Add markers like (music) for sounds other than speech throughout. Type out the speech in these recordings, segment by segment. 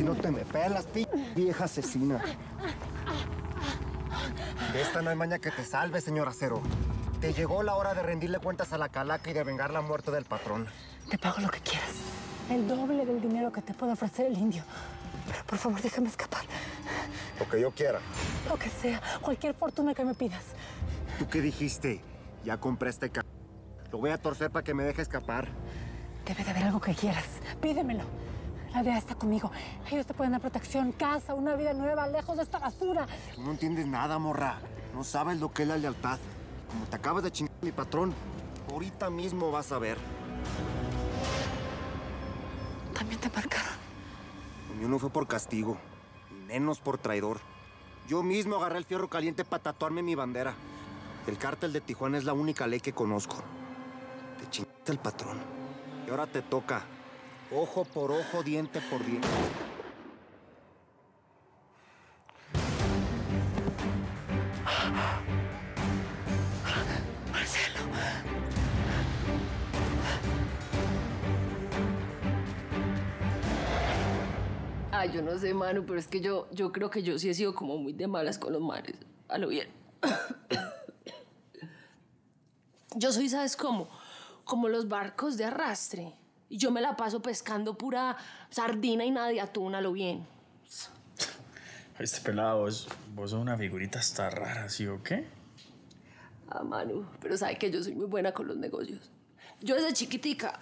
si no te me pelas, pi vieja asesina. De esta no hay maña que te salve, señor Acero. Te llegó la hora de rendirle cuentas a la calaca y de vengar la muerte del patrón. Te pago lo que quieras. El doble del dinero que te puede ofrecer el indio. Pero por favor, déjame escapar. Lo que yo quiera. Lo que sea, cualquier fortuna que me pidas. ¿Tú qué dijiste? Ya compré este ca... Lo voy a torcer para que me deje escapar. Debe de haber algo que quieras. Pídemelo. La DEA está conmigo. Ellos te pueden dar protección, casa, una vida nueva, lejos de esta basura. Tú no entiendes nada, morra. No sabes lo que es la lealtad. Como te acabas de chingar mi patrón, ahorita mismo vas a ver. También te marcaron. Lo mío no fue por castigo, menos por traidor. Yo mismo agarré el fierro caliente para tatuarme mi bandera. El cártel de Tijuana es la única ley que conozco. Te chingaste el patrón. Y ahora te toca. Ojo por ojo, diente por diente. Marcelo. Ah, yo no sé, Manu, pero es que yo, yo creo que yo sí he sido como muy de malas con los mares. A lo bien. (coughs) yo soy, ¿sabes cómo? Como los barcos de arrastre. Y yo me la paso pescando pura sardina y nada de atún, a lo bien. Este pelado, vos, vos sos una figurita hasta rara, ¿sí o qué? Ah, Manu, pero sabe que yo soy muy buena con los negocios. Yo desde chiquitica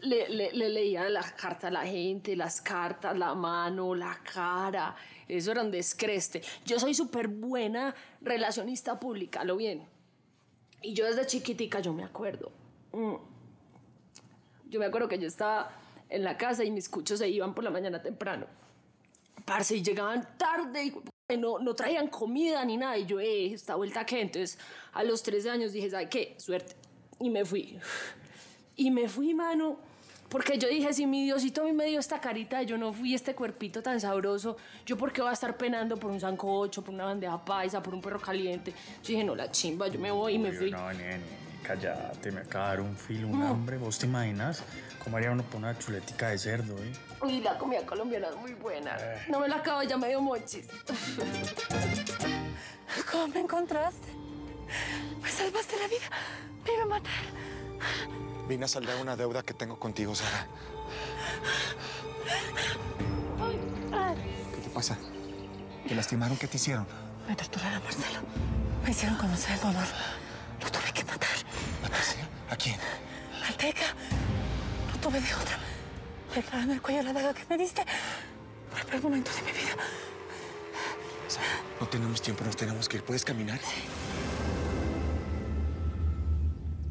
le, le- le leía la carta a la gente, las cartas, la mano, la cara. Eso era un descreste. Yo soy súper buena relacionista pública, lo bien. Y yo desde chiquitica, yo me acuerdo. mm, Yo me acuerdo que yo estaba en la casa y mis cuchos se iban por la mañana temprano. Parce, y llegaban tarde y no, no traían comida ni nada. Y yo, eh, esta vuelta qué. Entonces, a los 13 años dije, ¿sabe qué? Suerte. Y me fui. Y me fui, mano. Porque yo dije, si mi Diosito a mí me dio esta carita, yo no fui este cuerpito tan sabroso, yo por qué voy a estar penando por un sancocho, por una bandeja paisa, por un perro caliente. Yo dije, no, la chimba, yo me voy y me fui. No, nene, cállate, me acaba de dar un filo, un hambre. ¿Vos te imaginas cómo haría uno por una chuletica de cerdo, eh? Uy, la comida colombiana es muy buena. No me la acabo, ya me dio mochis. ¿Cómo me encontraste? Me salvaste la vida. Me iba a matar. Vine a saldar una deuda que tengo contigo, Sara. ¿Qué te pasa? ¿Te lastimaron? ¿Qué te hicieron? Me torturaron, Marcelo. Me hicieron conocer el dolor. Lo tuve que matar. ¿A quién? Manteca. No tuve de otra. Le clavé en el cuello la daga que me diste. Por el peor momento de mi vida. Sara, no tenemos tiempo, nos tenemos que ir. ¿Puedes caminar?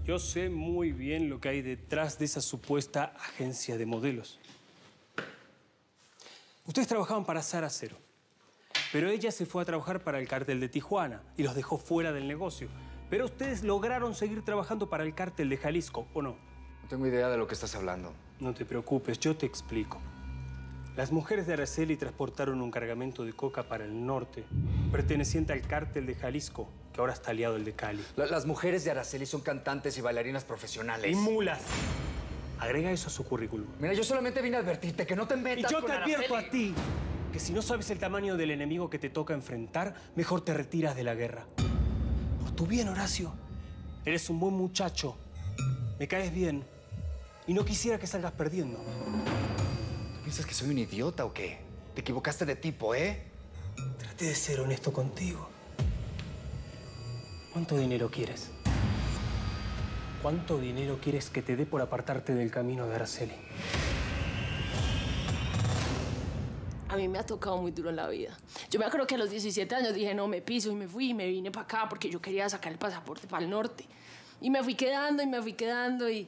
Yo sé muy bien lo que hay detrás de esa supuesta agencia de modelos. Ustedes trabajaban para Sara Cero, pero ella se fue a trabajar para el cártel de Tijuana y los dejó fuera del negocio. Pero ustedes lograron seguir trabajando para el cártel de Jalisco, ¿o no? No tengo idea de lo que estás hablando. No te preocupes, yo te explico. Las mujeres de Araceli transportaron un cargamento de coca para el norte, perteneciente al cártel de Jalisco, que ahora está aliado el de Cali. La- las mujeres de Araceli son cantantes y bailarinas profesionales. Y mulas. Agrega eso a su currículum. Mira, yo solamente vine a advertirte que no te Y metas yo con te advierto Araceli. a ti que si no sabes el tamaño del enemigo que te toca enfrentar, mejor te retiras de la guerra. Por tu bien, Horacio. Eres un buen muchacho. Me caes bien. Y no quisiera que salgas perdiendo. ¿Tú piensas que soy un idiota o qué? Te equivocaste de tipo, ¿eh? Traté de ser honesto contigo. ¿Cuánto dinero quieres? ¿Cuánto dinero quieres que te dé por apartarte del camino de Araceli? A mí me ha tocado muy duro en la vida. Yo me acuerdo que a los 17 años dije, no, me piso y me fui y me vine para acá porque yo quería sacar el pasaporte para el norte. Y me fui quedando y me fui quedando y,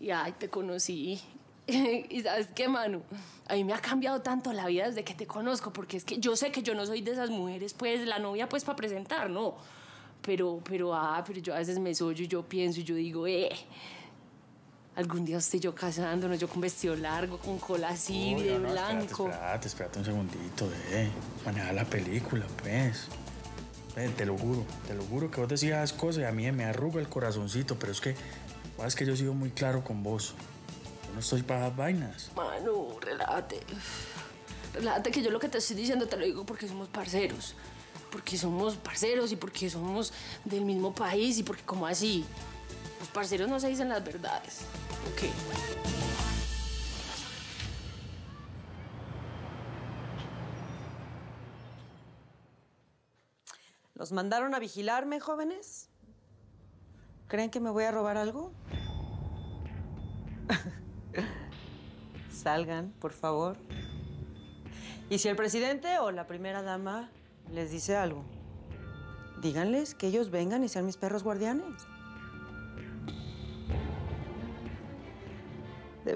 y ay, te conocí. (laughs) y sabes qué, Manu, a mí me ha cambiado tanto la vida desde que te conozco porque es que yo sé que yo no soy de esas mujeres, pues, la novia, pues, para presentar, no. Pero, pero, ah, pero yo a veces me soy y yo pienso y yo digo, eh, algún día estoy yo casándonos, yo con vestido largo, con cola así, Uy, de no, no, blanco. Espérate, espérate, espérate un segundito, eh. Maneja la película, pues. Te lo juro, te lo juro que vos decías cosas y a mí me arruga el corazoncito, pero es que, es que yo he sido muy claro con vos. Yo no estoy para vainas. Manu, relájate. relájate que yo lo que te estoy diciendo te lo digo porque somos parceros. Porque somos parceros y porque somos del mismo país y porque como así. Los parceros no se dicen las verdades. Ok. ¿Los mandaron a vigilarme, jóvenes? ¿Creen que me voy a robar algo? (laughs) Salgan, por favor. Y si el presidente o la primera dama les dice algo, díganles que ellos vengan y sean mis perros guardianes.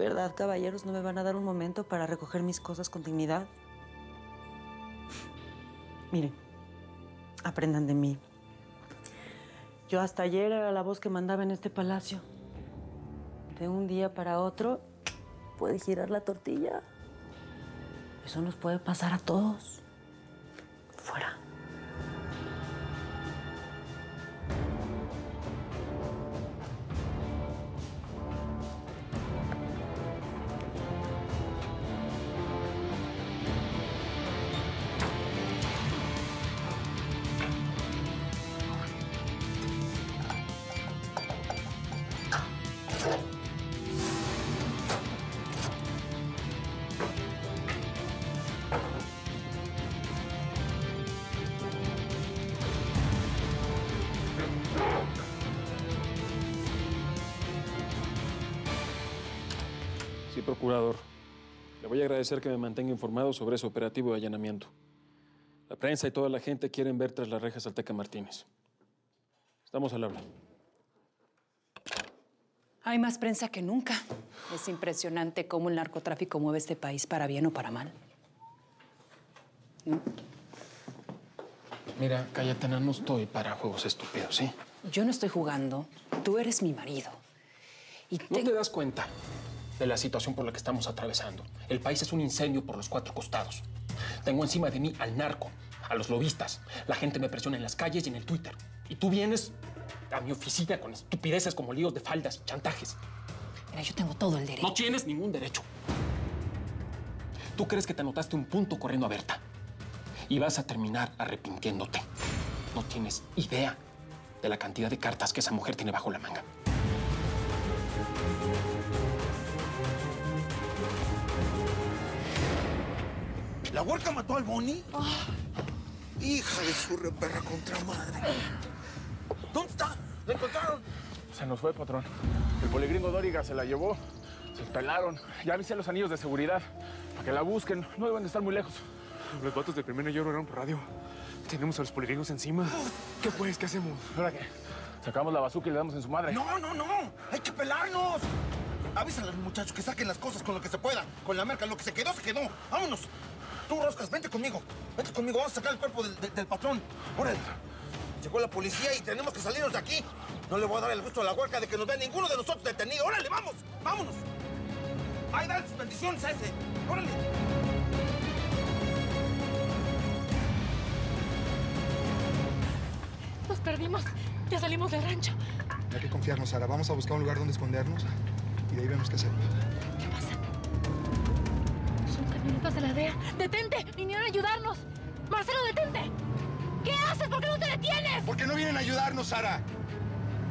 Verdad, caballeros, ¿no me van a dar un momento para recoger mis cosas con dignidad? Miren, aprendan de mí. Yo hasta ayer era la voz que mandaba en este palacio. De un día para otro, puede girar la tortilla. Eso nos puede pasar a todos. Fuera. Procurador. Le voy a agradecer que me mantenga informado sobre ese operativo de allanamiento. La prensa y toda la gente quieren ver tras las rejas al Teca Martínez. Estamos al habla. Hay más prensa que nunca. Es impresionante cómo el narcotráfico mueve este país para bien o para mal. Mira, Cayetana, no estoy para juegos estúpidos, ¿sí? Yo no estoy jugando. Tú eres mi marido. Y ¿No te das cuenta de la situación por la que estamos atravesando? El país es un incendio por los cuatro costados. Tengo encima de mí al narco, a los lobistas. La gente me presiona en las calles y en el Twitter. Y tú vienes a mi oficina con estupideces como líos de faldas y chantajes. Mira, yo tengo todo el derecho. No tienes ningún derecho. Tú crees que te anotaste un punto corriendo a Berta y vas a terminar arrepintiéndote. No tienes idea de la cantidad de cartas que esa mujer tiene bajo la manga. ¿La huerca mató al Bonnie? Hija de su reperra contra madre. ¿Dónde está? ¿La encontraron? Se nos fue, patrón. El poligringo Dóriga se la llevó. Se pelaron. Ya avisé a los anillos de seguridad para que la busquen. No deben de estar muy lejos. Los vatos de primero ya oraron por radio. Tenemos a los poligringos encima. ¿Qué pues? ¿Qué hacemos? ¿Ahora qué? Sacamos la bazuca y le damos en su madre. No, no, no. Hay que pelarnos. Avísale a los muchachos que saquen las cosas con lo que se pueda. Con la merca. Lo que se quedó, se quedó. Vámonos. Tú, Roscas, vente conmigo. Vente conmigo. Vamos a sacar el cuerpo del, del- del patrón. Órale. Llegó la policía y tenemos que salirnos de aquí. No le voy a dar el gusto a la huerca de que nos vea ninguno de nosotros detenido. Órale, vamos. Vámonos. Ahí dan sus bendiciones a ese. Órale. Nos perdimos. Ya salimos del rancho. Hay que confiarnos, Sara. Vamos a buscar un lugar donde escondernos y de ahí vemos qué hacer. ¡Detente! ¡Vinieron a ayudarnos! ¡Marcelo, detente! ¿Qué haces? ¿Por qué no te detienes? ¿Por qué no vienen a ayudarnos, Sara?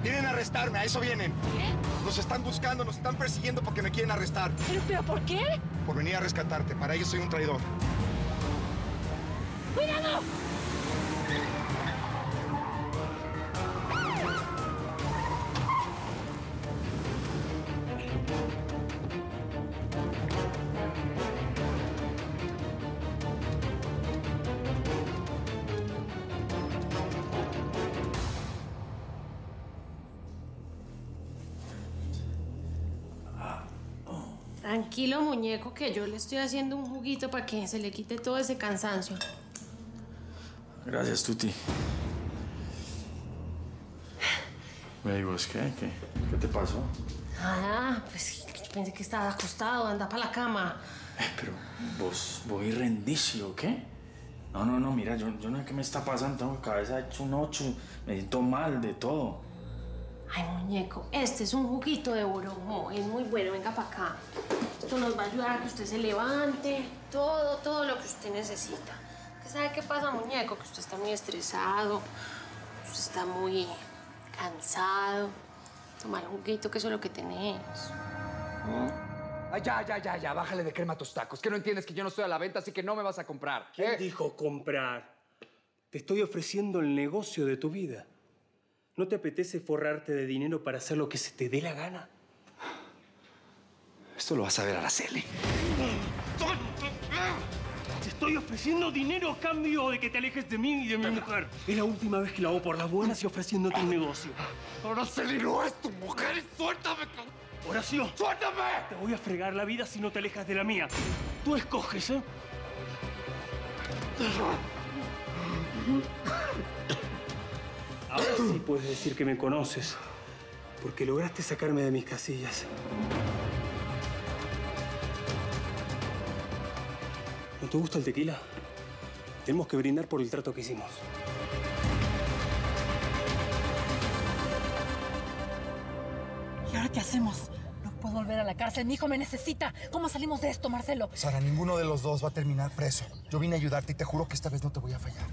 Vienen a arrestarme, a eso vienen. ¿Qué? Nos están buscando, nos están persiguiendo porque me quieren arrestar. ¿Pero, pero por qué? Por venir a rescatarte. Para ellos soy un traidor. ¡Cuidado! Tranquilo, muñeco, que yo le estoy haciendo un juguito para que se le quite todo ese cansancio. Gracias, Tuti. Me digo, ¿es qué? ¿Qué, qué te pasó? Ah, pues yo pensé que estaba acostado, anda para la cama. Eh, pero vos, voy rendicio, ¿o qué? No, no, no, mira, yo, yo no sé qué me está pasando. Tengo la cabeza hecho un ocho. Me siento mal de todo. Ay, muñeco, este es un juguito de bromo. Es muy bueno, venga para acá. Esto nos va a ayudar a que usted se levante. Todo, todo lo que usted necesita. ¿Usted sabe qué pasa, muñeco? Que usted está muy estresado. Usted está muy cansado. Toma el juguito, que eso es lo que tenés. Ay, ya, ya, ya, ya, bájale de crema a tus tacos. Que no entiendes que yo no estoy a la venta, así que no me vas a comprar. ¿Quién ¿eh? dijo comprar? Te estoy ofreciendo el negocio de tu vida. ¿No te apetece forrarte de dinero para hacer lo que se te dé la gana? Esto lo vas a ver, Araceli. Te estoy ofreciendo dinero a cambio de que te alejes de mí y de mi mujer. Es la última vez que la hago por las buenas y ofreciéndote un negocio. Araceli no es tu mujer y suéltame. Horacio, ¡Suéltame! te voy a fregar la vida si no te alejas de la mía. Tú escoges, ¿eh? Ahora sí puedes decir que me conoces, porque lograste sacarme de mis casillas. ¿No te gusta el tequila? Tenemos que brindar por el trato que hicimos. ¿Y ahora qué hacemos? No puedo volver a la cárcel. Mi hijo me necesita. ¿Cómo salimos de esto, Marcelo? Sara, ninguno de los dos va a terminar preso. Yo vine a ayudarte y te juro que esta vez no te voy a fallar.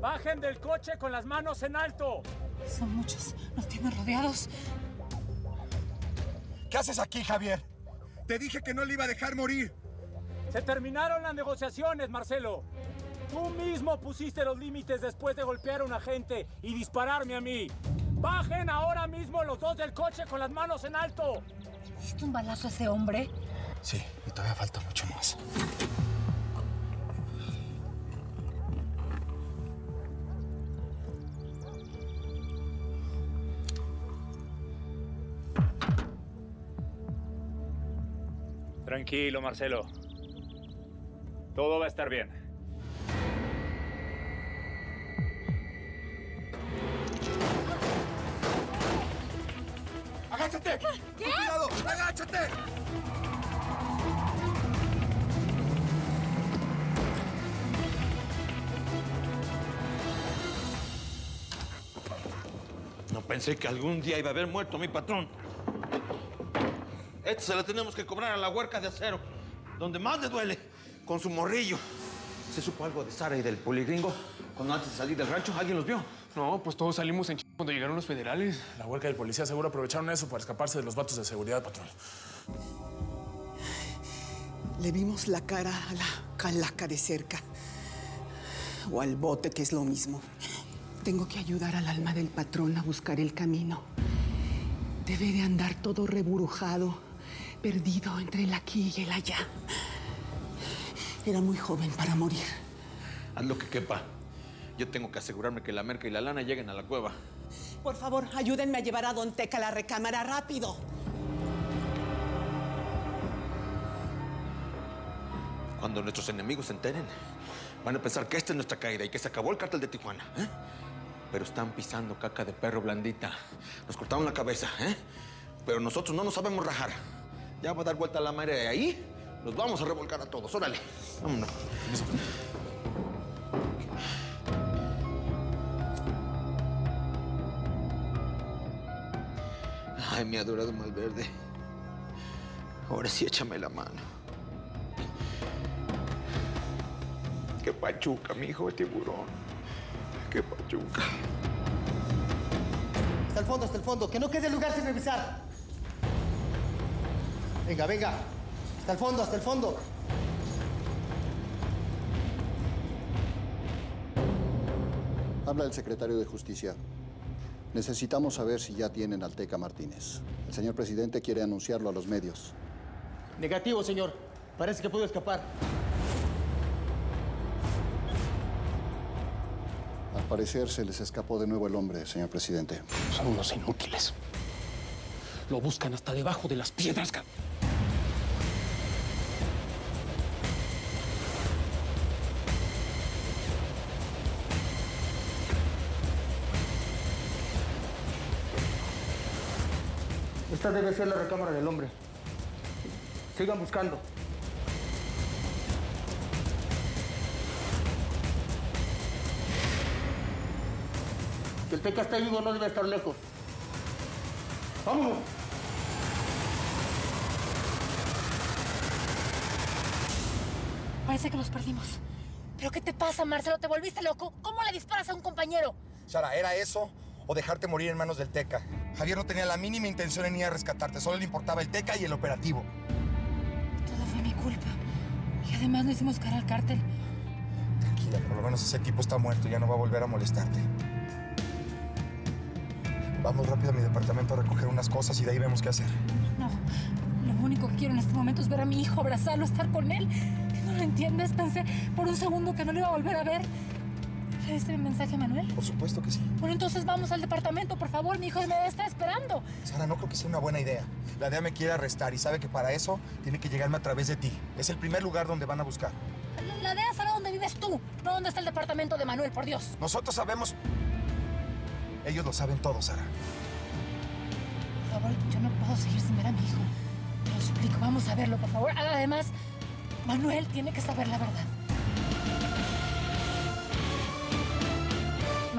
Bajen del coche con las manos en alto. Son muchos. Nos tienen rodeados. ¿Qué haces aquí, Javier? Te dije que no le iba a dejar morir. Se terminaron las negociaciones, Marcelo. Tú mismo pusiste los límites después de golpear a un agente y dispararme a mí. Bajen ahora mismo los dos del coche con las manos en alto. ¿Diste un balazo a ese hombre? Sí, y todavía falta mucho más. Tranquilo, Marcelo. Todo va a estar bien. ¡Agáchate! ¿Qué? ¡Cuidado! ¡Agáchate! No pensé que algún día iba a haber muerto mi patrón. Este se lo tenemos que cobrar a la huerca de acero, donde más le duele, con su morrillo. ¿Se supo algo de Sara y del poligringo? Cuando antes de salir del rancho, ¿alguien los vio? No, pues todos salimos en ch... cuando llegaron los federales. La huelga del policía seguro aprovecharon eso para escaparse de los vatos de seguridad, patrón. Le vimos la cara a la calaca de cerca. O al bote, que es lo mismo. Tengo que ayudar al alma del patrón a buscar el camino. Debe de andar todo reburujado, perdido entre el aquí y el allá. Era muy joven para morir. Haz lo que quepa. Yo tengo que asegurarme que la merca y la lana lleguen a la cueva. Por favor, ayúdenme a llevar a Don Teca a la recámara rápido. Cuando nuestros enemigos se enteren, van a pensar que esta es nuestra caída y que se acabó el cártel de Tijuana. ¿eh? Pero están pisando caca de perro blandita. Nos cortaron la cabeza, ¿eh? Pero nosotros no nos sabemos rajar. Ya va a dar vuelta la marea de ahí. Nos vamos a revolcar a todos. Órale, vámonos. Ay, mi adorado Malverde. Ahora sí échame la mano. Qué pachuca, mi hijo de tiburón. Qué pachuca. Hasta el fondo, hasta el fondo. Que no quede lugar sin revisar. Venga, venga. Hasta el fondo, hasta el fondo. Habla el secretario de Justicia. Necesitamos saber si ya tienen al Teca Martínez. El señor presidente quiere anunciarlo a los medios. Negativo, señor. Parece que pudo escapar. Al parecer se les escapó de nuevo el hombre, señor presidente. Son unos inútiles. Lo buscan hasta debajo de las piedras. Esta debe ser la recámara del hombre. Sigan buscando. Si el Teca está vivo, no debe estar lejos. ¡Vámonos! Parece que los perdimos. ¿Pero qué te pasa, Marcelo? ¿Te volviste loco? ¿Cómo le disparas a un compañero? Sara, ¿era eso o dejarte morir en manos del Teca? Javier no tenía la mínima intención en ir a rescatarte, solo le importaba el Teca y el operativo. Todo fue mi culpa. Y además no hicimos cara al cártel. Tranquila, por lo menos ese tipo está muerto, ya no va a volver a molestarte. Vamos rápido a mi departamento a recoger unas cosas y de ahí vemos qué hacer. No, lo único que quiero en este momento es ver a mi hijo, abrazarlo, estar con él. ¿No lo entiendes? Pensé por un segundo que no lo iba a volver a ver. ¿Le diste mi mensaje a Manuel? Por supuesto que sí. Bueno, entonces vamos al departamento, por favor. Mi hijo me está esperando. Sara, no creo que sea una buena idea. La DEA me quiere arrestar y sabe que para eso tiene que llegarme a través de ti. Es el primer lugar donde van a buscar. La, la DEA sabe dónde vives tú, no dónde está el departamento de Manuel, por Dios. Nosotros sabemos... Ellos lo saben todo, Sara. Por favor, yo no puedo seguir sin ver a mi hijo. Te lo suplico, vamos a verlo, por favor. Además, Manuel tiene que saber la verdad.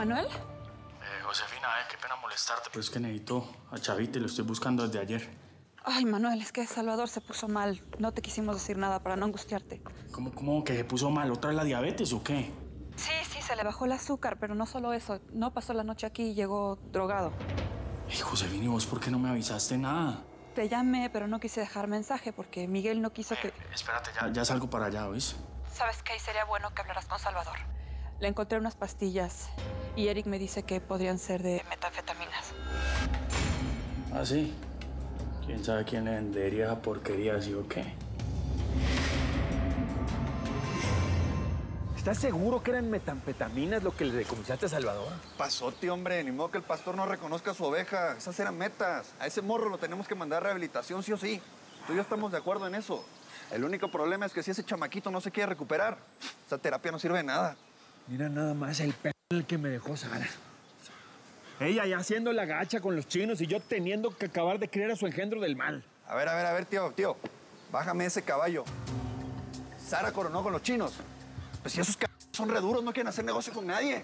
¿Manuel? Eh, Josefina, eh, qué pena molestarte, pero es que necesito a Chavita y lo estoy buscando desde ayer. Ay, Manuel, es que Salvador se puso mal. No te quisimos decir nada para no angustiarte. ¿Cómo, cómo que se puso mal? ¿Otra vez la diabetes o qué? Sí, sí, se le bajó el azúcar, pero no solo eso. No pasó la noche aquí y llegó drogado. Ay, Josefina, ¿y vos por qué no me avisaste nada? Te llamé, pero no quise dejar mensaje porque Miguel no quiso que... Espérate, ya, ya salgo para allá, ¿oís? ¿Sabes qué? Sería bueno que hablaras con Salvador. Le encontré unas pastillas y Eric me dice que podrían ser de metanfetaminas. ¿Ah, sí? ¿Quién sabe quién le vendería esa porquería así o qué? ¿Estás seguro que eran metanfetaminas lo que le decomisaste a Salvador? Pasote, hombre. Ni modo que el pastor no reconozca a su oveja. Esas eran metas. A ese morro lo tenemos que mandar a rehabilitación sí o sí. Tú y yo estamos de acuerdo en eso. El único problema es que si ese chamaquito no se quiere recuperar, esa terapia no sirve de nada. Mira nada más el p que me dejó Sara. Ella ya haciendo la gacha con los chinos y yo teniendo que acabar de criar a su engendro del mal. A ver, a ver, a ver, tío, tío. Bájame ese caballo. Sara coronó con los chinos. Pues si esos c son reduros, no quieren hacer negocio con nadie.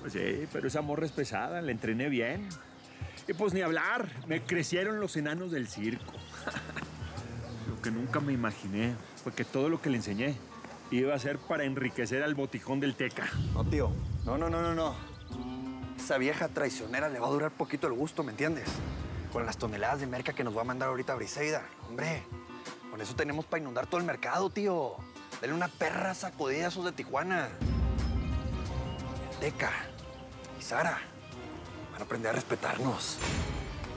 Pues sí, pero esa morra es pesada, la entrené bien. Y pues ni hablar, me crecieron los enanos del circo. (laughs) lo que nunca me imaginé fue que todo lo que le enseñé iba a ser para enriquecer al botijón del Teca. No, tío. No, no, no, no, no. Esa vieja traicionera le va a durar poquito el gusto, ¿me entiendes? Con las toneladas de merca que nos va a mandar ahorita Briseida. Hombre, con eso tenemos para inundar todo el mercado, tío. Dale una perra sacudida a esos de Tijuana. Teca y Sara van a aprender a respetarnos.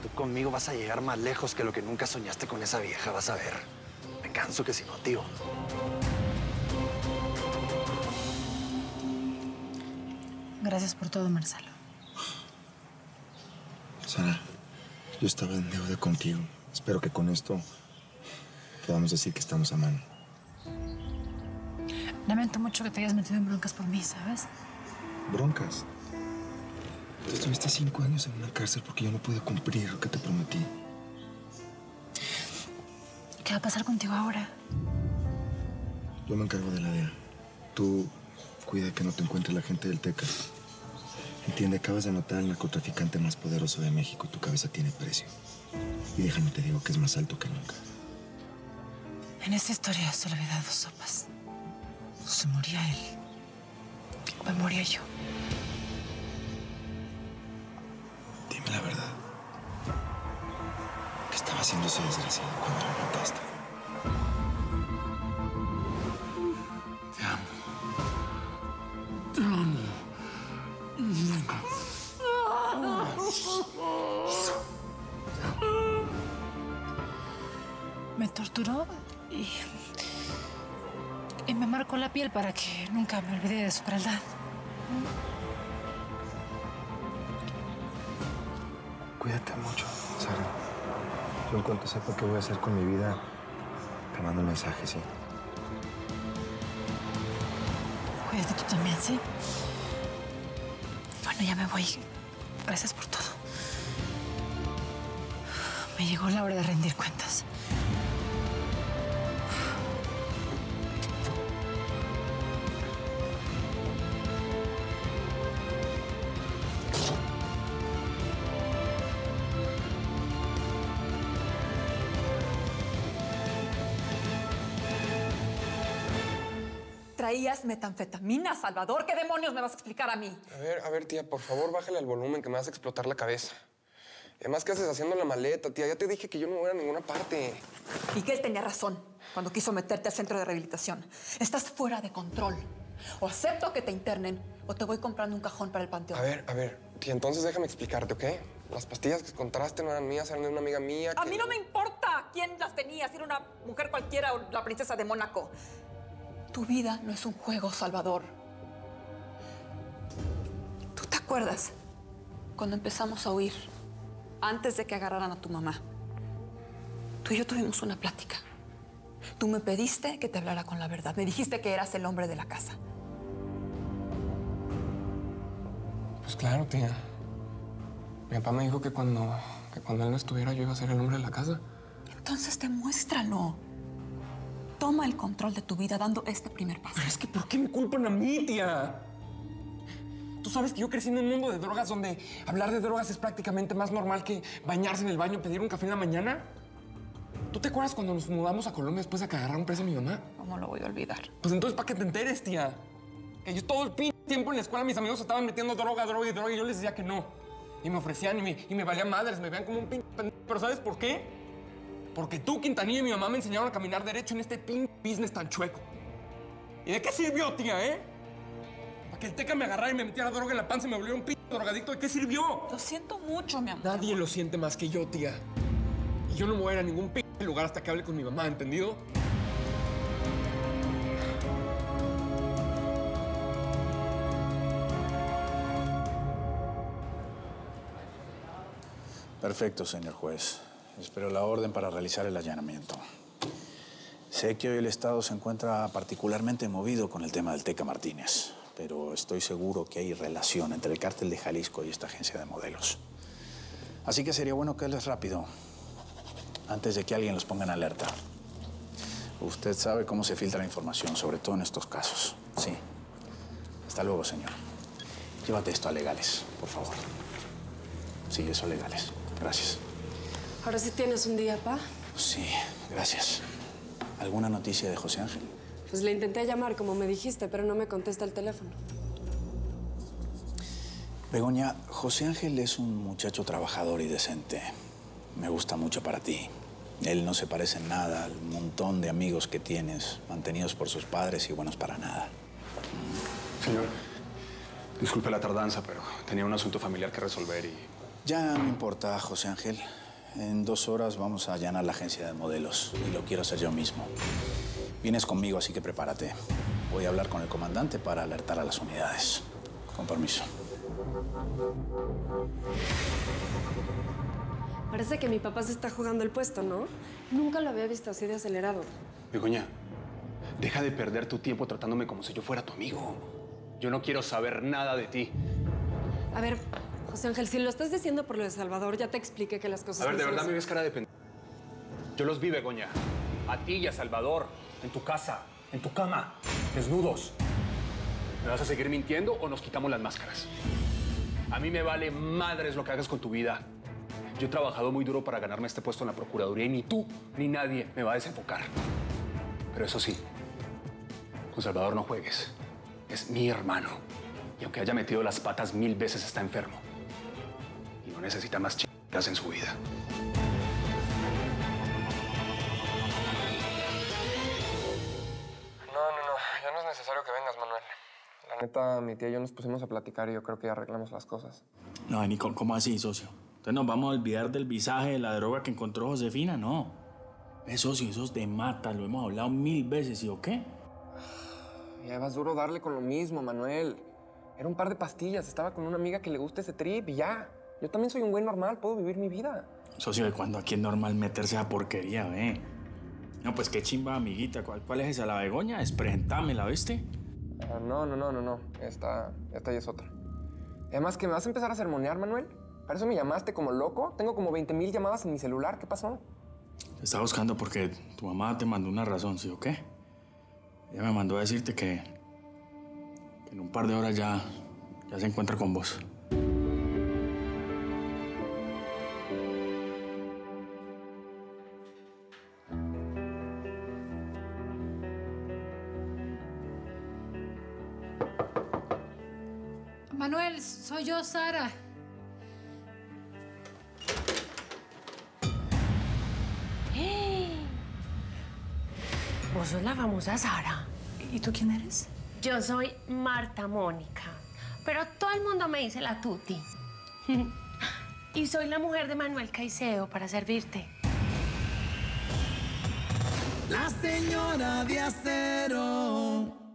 Tú conmigo vas a llegar más lejos que lo que nunca soñaste con esa vieja, vas a ver. Me canso que si no, tío. Gracias por todo, Marcelo. Sara, yo estaba en deuda contigo. Espero que con esto podamos decir que estamos a mano. Lamento mucho que te hayas metido en broncas por mí, ¿sabes? Broncas. Tú estuviste cinco años en una cárcel porque yo no pude cumplir lo que te prometí. ¿Qué va a pasar contigo ahora? Yo me encargo de la DEA. Tú cuida que no te encuentre la gente del Teca. Entiende, acabas de anotar al narcotraficante más poderoso de México. Tu cabeza tiene precio. Y déjame te digo que es más alto que nunca. En esta historia solo había dado sopas. Se moría él. Me moría yo. Dime la verdad. ¿Qué estaba haciendo ese desgraciado cuando lo mataste? Y me marcó la piel para que nunca me olvide de su crueldad. Cuídate mucho, Sara. Yo en cuanto sepa qué voy a hacer con mi vida, te mando un mensaje, sí. Cuídate tú también, ¿sí? Bueno, ya me voy. Gracias por todo. Me llegó la hora de rendir cuentas. Traías metanfetamina, Salvador. ¿Qué demonios me vas a explicar a mí? A ver, a ver, tía, por favor, bájale al volumen que me vas a explotar la cabeza. Además, ¿qué haces haciendo la maleta, tía? Ya te dije que yo no voy a ninguna parte. Él tenía razón cuando quiso meterte al centro de rehabilitación. Estás fuera de control. O acepto que te internen o te voy comprando un cajón para el panteón. A ver, a ver, tía, entonces déjame explicarte, ¿ok? Las pastillas que encontraste no eran mías, eran de una amiga mía. A mí no me importa quién las tenía, si era una mujer cualquiera o la princesa de Mónaco. Tu vida no es un juego, Salvador. ¿Tú te acuerdas cuando empezamos a huir, antes de que agarraran a tu mamá? Tú y yo tuvimos una plática. Tú me pediste que te hablara con la verdad. Me dijiste que eras el hombre de la casa. Pues claro, tía. Mi papá me dijo que cuando, que cuando él no estuviera yo iba a ser el hombre de la casa. Entonces demuéstralo. Toma el control de tu vida dando este primer paso. Pero es que ¿por qué me culpan a mí, tía? Tú sabes que yo crecí en un mundo de drogas donde hablar de drogas es prácticamente más normal que bañarse en el baño, pedir un café en la mañana. ¿Tú te acuerdas cuando nos mudamos a Colombia después de que agarraron presa a mi mamá? ¿Cómo lo voy a olvidar? Pues entonces, ¿para qué te enteres, tía? Que yo todo el pin tiempo en la escuela mis amigos estaban metiendo droga, droga y droga y yo les decía que no. Y me ofrecían y me, y me valían madres, me veían como un pin. Pero ¿sabes por qué? Porque tú, Quintanilla y mi mamá me enseñaron a caminar derecho en este pin business tan chueco. ¿Y de qué sirvió, tía, eh? Para que el teca me agarrara y me metiera droga en la panza y me volviera un pin drogadicto. ¿De qué sirvió? Lo siento mucho, mi amor. Nadie lo siente más que yo, tía. Y yo no me voy a ir a ningún pin lugar hasta que hable con mi mamá, ¿entendido? Perfecto, señor juez. Espero la orden para realizar el allanamiento. Sé que hoy el Estado se encuentra particularmente movido con el tema del Teca Martínez, pero estoy seguro que hay relación entre el cártel de Jalisco y esta agencia de modelos. Así que sería bueno que él es rápido, antes de que alguien los ponga en alerta. Usted sabe cómo se filtra la información, sobre todo en estos casos. Sí. Hasta luego, señor. Llévate esto a legales, por favor. Sí, eso a legales. Gracias. Ahora sí tienes un día, pa. Sí, gracias. ¿Alguna noticia de José Ángel? Pues le intenté llamar, como me dijiste, pero no me contesta el teléfono. Begoña, José Ángel es un muchacho trabajador y decente. Me gusta mucho para ti. Él no se parece en nada al montón de amigos que tienes, mantenidos por sus padres y buenos para nada. Señor, disculpe la tardanza, pero tenía un asunto familiar que resolver y... Ya no importa, José Ángel. En dos horas vamos a allanar la agencia de modelos y lo quiero hacer yo mismo. Vienes conmigo, así que prepárate. Voy a hablar con el comandante para alertar a las unidades. Con permiso. Parece que mi papá se está jugando el puesto, ¿no? Nunca lo había visto así de acelerado. Begoña, deja de perder tu tiempo tratándome como si yo fuera tu amigo. Yo no quiero saber nada de ti. A ver, José Ángel, si lo estás diciendo por lo de Salvador, ya te expliqué que las cosas A ver, no de verdad así. me ves cara de pendejo. Yo los vi, Begoña. A ti y a Salvador. En tu casa, en tu cama, desnudos. ¿Me vas a seguir mintiendo o nos quitamos las máscaras? A mí me vale madres lo que hagas con tu vida. Yo he trabajado muy duro para ganarme este puesto en la Procuraduría y ni tú ni nadie me va a desenfocar. Pero eso sí, con Salvador no juegues. Es mi hermano. Y aunque haya metido las patas mil veces, está enfermo. No necesita más chicas en su vida. No, no, no. Ya no es necesario que vengas, Manuel. La neta, mi tía y yo nos pusimos a platicar y yo creo que ya arreglamos las cosas. No, Nicole, ¿cómo así, socio? Entonces nos vamos a olvidar del visaje de la droga que encontró Josefina, no. Es socio, eso es de mata, lo hemos hablado mil veces, ¿y o qué? Ya vas duro darle con lo mismo, Manuel. Era un par de pastillas. Estaba con una amiga que le gusta ese trip y ya. Yo también soy un güey normal, puedo vivir mi vida. Socio, ¿de cuándo aquí es normal meterse a porquería, ve? No, pues qué chimba, amiguita. ¿Cuál, cuál es esa, la Begoña? Es presentámela, ¿viste? Ah, no, no, no, no, no. Esta, esta ya es otra. Además, que me vas a empezar a sermonear, Manuel. Para eso me llamaste como loco. Tengo como 20 mil llamadas en mi celular. ¿Qué pasó? Te estaba buscando porque tu mamá te mandó una razón, ¿sí o qué? Ella me mandó a decirte que, que en un par de horas ya, ya se encuentra con vos. Manuel, soy yo, Sara. Vos sos la famosa Sara. ¿Y tú quién eres? Yo soy Marta Mónica, pero todo el mundo me dice la Tuti. (laughs) y soy la mujer de Manuel Caicedo para servirte. La señora de acero.